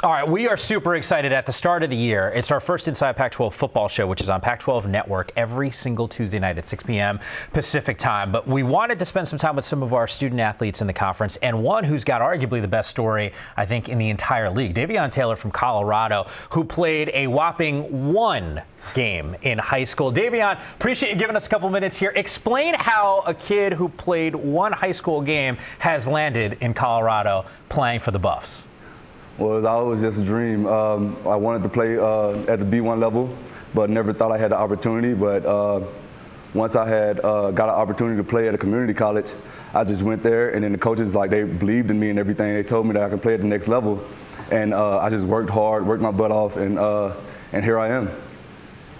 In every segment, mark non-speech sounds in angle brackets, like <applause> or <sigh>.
All right, we are super excited at the start of the year. It's our first Inside Pac 12 football show, which is on Pac 12 Network every single Tuesday night at 6 p.m. Pacific time. But we wanted to spend some time with some of our student athletes in the conference, and one who's got arguably the best story, I think, in the entire league. Davion Taylor from Colorado, who played a whopping one game in high school. Davion, appreciate you giving us a couple minutes here. Explain how a kid who played one high school game has landed in Colorado playing for the Buffs. Was always just a dream. Um, I wanted to play uh, at the D1 level, but never thought I had the opportunity. But uh, once I had uh, got an opportunity to play at a community college, I just went there, and then the coaches like they believed in me and everything. They told me that I could play at the next level, and uh, I just worked hard, worked my butt off, and uh, and here I am.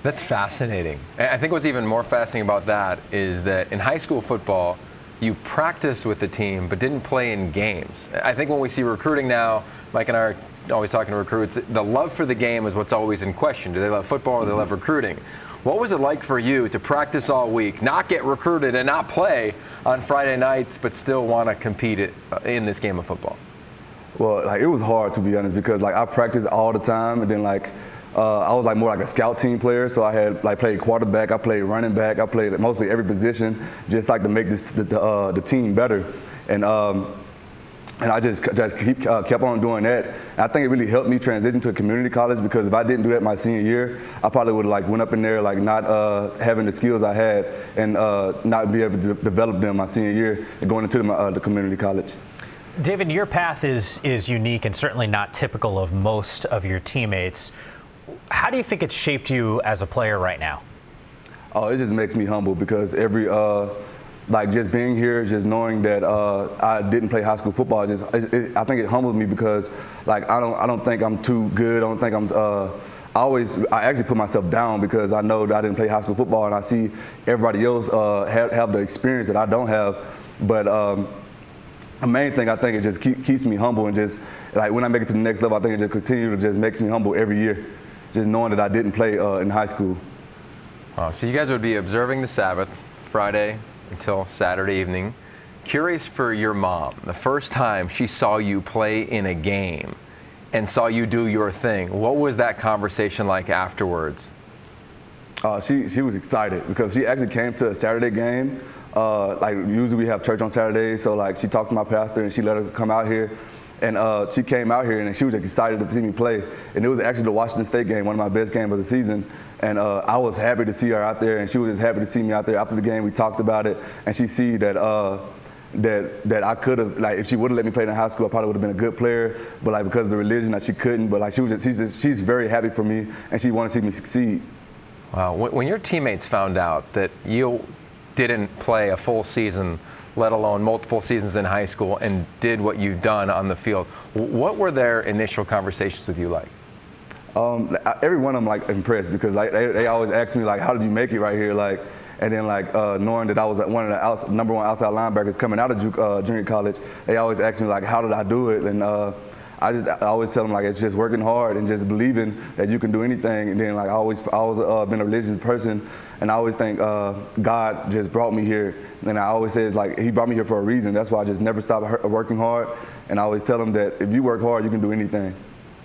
That's fascinating. I think what's even more fascinating about that is that in high school football, you practiced with the team but didn't play in games. I think when we see recruiting now Mike and I are always talking to recruits. The love for the game is what's always in question. Do they love football or do they love recruiting? What was it like for you to practice all week, not get recruited, and not play on Friday nights, but still want to compete in this game of football? Well, like it was hard to be honest because like I practiced all the time, and then like uh, I was like more like a scout team player, so I had like played quarterback, I played running back, I played mostly every position, just like to make this the, the, uh, the team better. And um, and I just, just keep, uh, kept on doing that. And I think it really helped me transition to a community college because if I didn't do that my senior year, I probably would have like went up in there like not uh, having the skills I had and uh, not be able to develop them my senior year and going into the, uh, the community college. Davion, your path is is unique and certainly not typical of most of your teammates. How do you think it's shaped you as a player right now? Oh, it just makes me humble because every uh, like just being here, just knowing that uh, I didn't play high school football, just it, it, I think it humbled me because like I don't I don't think I'm too good. I don't think I'm. Uh, I always I actually put myself down because I know that I didn't play high school football and I see everybody else uh, have, have the experience that I don't have. But um, the main thing I think it just keep, keeps me humble and just like when I make it to the next level, I think it just continue to just make me humble every year, just knowing that I didn't play uh, in high school. Wow. So you guys would be observing the Sabbath Friday, until Saturday evening. Curious for your mom, the first time she saw you play in a game and saw you do your thing, what was that conversation like afterwards? Uh, she, she was excited because she actually came to a Saturday game. Uh, like usually we have church on Saturdays, so like she talked to my pastor and she let her come out here. And uh, she came out here and she was excited to see me play. And it was actually the Washington State game, one of my best games of the season. And uh, I was happy to see her out there, and she was just happy to see me out there. After the game, we talked about it, and she see that uh, that that I could have like if she would have let me play in high school, I probably would have been a good player. But like because of the religion, that like, she couldn't. But like she was, just, she's just, she's very happy for me, and she wanted to see me succeed. Wow. When your teammates found out that you didn't play a full season, let alone multiple seasons in high school, and did what you've done on the field, what were their initial conversations with you like? Um, every one of them like impressed because like they, they always ask me like, how did you make it right here? Like, and then like uh, knowing that I was one of the outside, number one outside linebackers coming out of uh, junior college, they always ask me like, how did I do it? And uh, I just I always tell them like it's just working hard and just believing that you can do anything. And then like I always I always uh, been a religious person, and I always think uh, God just brought me here. And I always say it's like He brought me here for a reason. That's why I just never stop working hard. And I always tell them that if you work hard, you can do anything.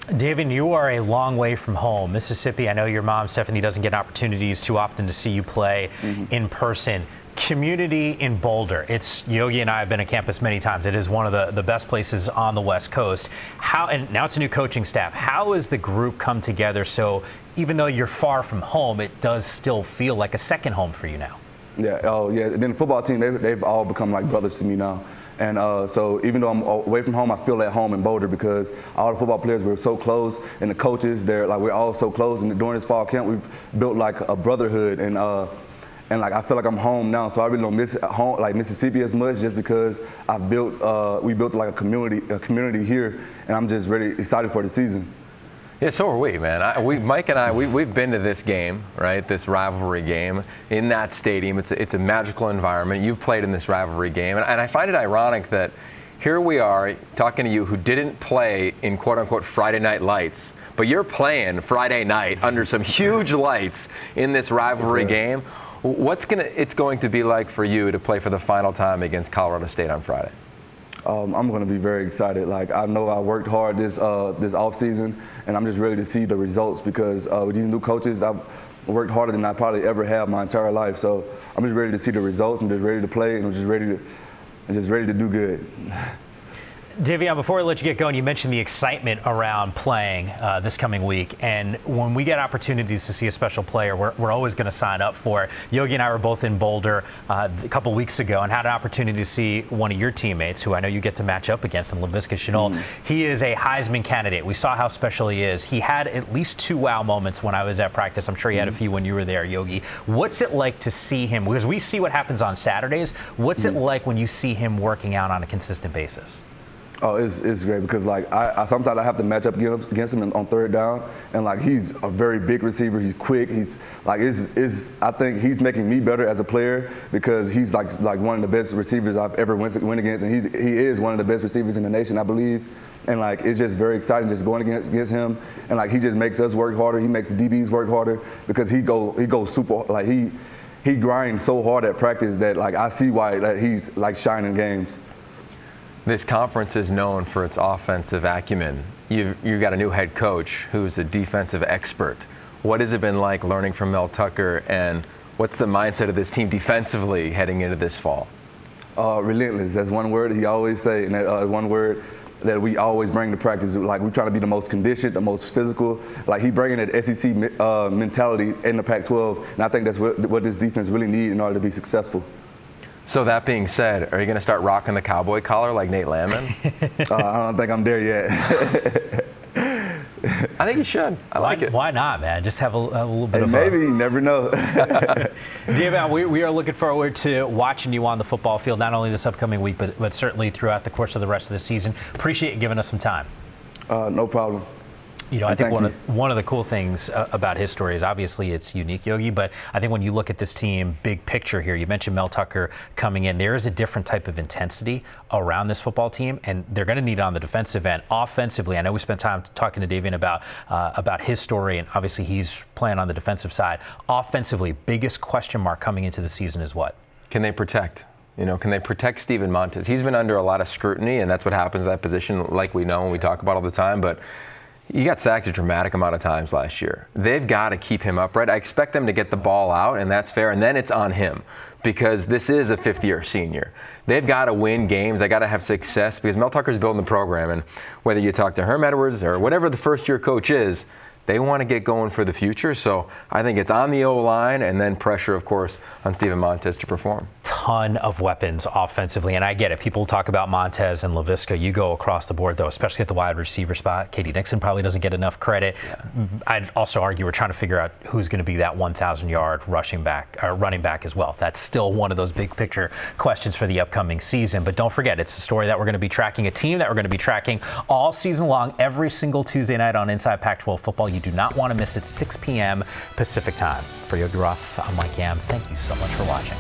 Davion, you are a long way from home. Mississippi, I know your mom, Stephanie, doesn't get opportunities too often to see you play mm-hmm. in person. Community in Boulder. It's Yogi and I have been on campus many times. It is one of the, the best places on the West Coast. How and now it's a new coaching staff. How has the group come together so even though you're far from home, it does still feel like a second home for you now? Yeah, oh yeah. And then the football team, they've, they've all become like brothers to me now. And uh, so even though I'm away from home, I feel at home in Boulder because all the football players were so close, and the coaches, they're like we're all so close. And during this fall camp, we've built like a brotherhood, and uh, and like I feel like I'm home now. So I really don't miss home like Mississippi as much, just because I've built uh, we built like a community a community here, and I'm just really excited for the season. Yeah, so are we, man. I, we, Mike and I, we, we've been to this game, right? This rivalry game in that stadium. It's a, it's a magical environment. You've played in this rivalry game, and, and I find it ironic that here we are talking to you who didn't play in quote unquote Friday night lights, but you're playing Friday night under some <laughs> huge lights in this rivalry game. What's gonna it's going to be like for you to play for the final time against Colorado State on Friday? um, I'm going to be very excited. Like I know I worked hard this uh, this off season, and I'm just ready to see the results because uh, with these new coaches, I've worked harder than I probably ever have my entire life. So I'm just ready to see the results. I'm just ready to play, and I'm just ready to, I'm just ready to do good. <laughs> Davion, before I let you get going, you mentioned the excitement around playing uh, this coming week. And when we get opportunities to see a special player, we're, we're always going to sign up for it. Yogi and I were both in Boulder uh, a couple weeks ago and had an opportunity to see one of your teammates, who I know you get to match up against in Laviska Shenault. Mm. He is a Heisman candidate. We saw how special he is. He had at least two wow moments when I was at practice. I'm sure he had a mm. few when you were there, Yogi. What's it like to see him? Because we see what happens on Saturdays. What's mm. it like when you see him working out on a consistent basis? Oh, it's, it's great because like I, I, sometimes I have to match up against him on third down, and like he's a very big receiver. He's quick. He's like is is I think he's making me better as a player because he's like like one of the best receivers I've ever went, went against, and he he is one of the best receivers in the nation, I believe. And like it's just very exciting just going against, against him, and like he just makes us work harder. He makes the DBs work harder because he go he goes super like he he grinds so hard at practice that like I see why that he's like shining games. This conference is known for its offensive acumen. You've, you've got a new head coach who's a defensive expert. What has it been like learning from Mel Tucker, and what's the mindset of this team defensively heading into this fall? Uh, relentless. That's one word he always say, and that, uh, one word that we always bring to practice. Like we try to be the most conditioned, the most physical. Like he bringing that SEC uh, mentality in the Pac-12, and I think that's what, what this defense really need in order to be successful. So that being said, are you going to start rocking the cowboy collar like Nate Landman? <laughs> uh, I don't think I'm there yet. <laughs> I think you should. I why, like it. Why not, man? Just have a, a little bit hey, of maybe. you never know. <laughs> Davion, we, we are looking forward to watching you on the football field, not only this upcoming week, but, but certainly throughout the course of the rest of the season. Appreciate you giving us some time. Uh, no problem. You know, I think one of, one of the cool things uh, about his story is obviously it's unique, Yogi, but I think when you look at this team, big picture here, you mentioned Mel Tucker coming in, there is a different type of intensity around this football team, and they're going to need it on the defensive end. Offensively, I know we spent time talking to Davion about, uh, about his story, and obviously he's playing on the defensive side. Offensively, biggest question mark coming into the season is what? Can they protect? You know, can they protect Steven Montez? He's been under a lot of scrutiny, and that's what happens at that position, like we know and we talk about all the time. But he got sacked a dramatic amount of times last year. They've got to keep him upright. I expect them to get the ball out, and that's fair. And then it's on him because this is a fifth year senior. They've got to win games. They got to have success because Mel Tucker's building the program. And whether you talk to Herm Edwards or whatever the first year coach is, they want to get going for the future. So I think it's on the O line and then pressure, of course, on Steven Montez to perform. Ton of weapons offensively, and I get it. People talk about Montez and Laviska. You go across the board, though, especially at the wide receiver spot. K.D. Nixon probably doesn't get enough credit. Yeah. I'd also argue we're trying to figure out who's going to be that 1,000 yard rushing back, or running back as well. That's still one of those big picture questions for the upcoming season. But don't forget, it's a story that we're going to be tracking, a team that we're going to be tracking all season long, every single Tuesday night on Inside Pac-12 Football. You do not want to miss it, 6 p.m. Pacific time. For Yogi Roth, I'm Mike Yam. Thank you so much for watching.